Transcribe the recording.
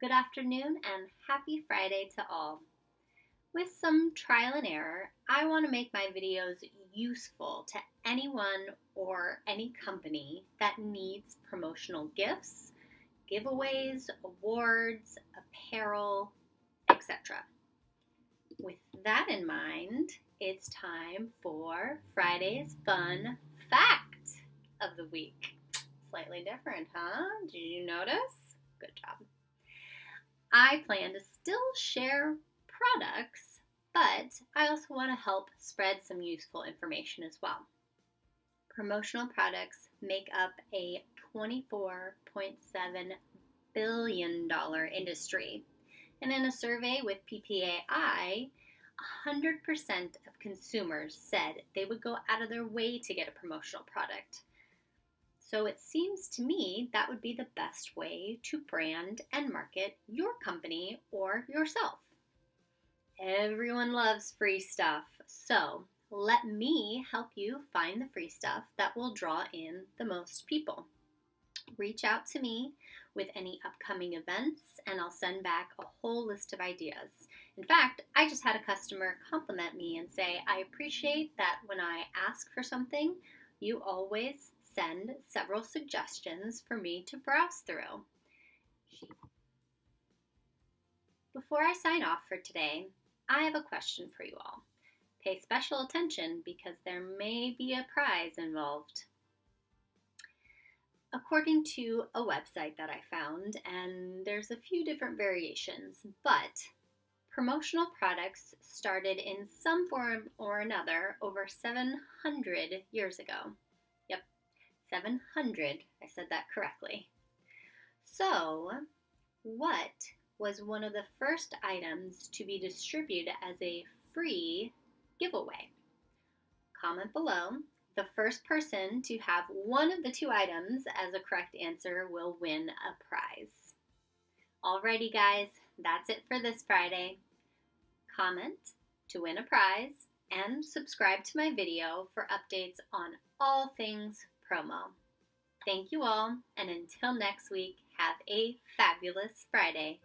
Good afternoon and happy Friday to all. With some trial and error, I want to make my videos useful to anyone or any company that needs promotional gifts, giveaways, awards, apparel, etc. With that in mind, it's time for Friday's fun fact of the week. Slightly different, huh? Did you notice? Good job. I plan to still share products, but I also want to help spread some useful information as well. Promotional products make up a $24.7 billion industry. And in a survey with PPAI, 100% of consumers said they would go out of their way to get a promotional product. So it seems to me that would be the best way to brand and market your company or yourself. Everyone loves free stuff, so let me help you find the free stuff that will draw in the most people. Reach out to me with any upcoming events, and I'll send back a whole list of ideas. In fact, I just had a customer compliment me and say, I appreciate that when I ask for something, you always send several suggestions for me to browse through. Before I sign off for today, I have a question for you all. Pay special attention because there may be a prize involved. According to a website that I found, and there's a few different variations, but promotional products started in some form or another over 700 years ago. Yep, 700. I said that correctly. So, what was one of the first items to be distributed as a free giveaway? Comment below. The first person to have one of the two items as a correct answer will win a prize. Alrighty, guys, that's it for this Friday. Comment to win a prize and subscribe to my video for updates on all things promo. Thank you all, and until next week, have a fabulous Friday.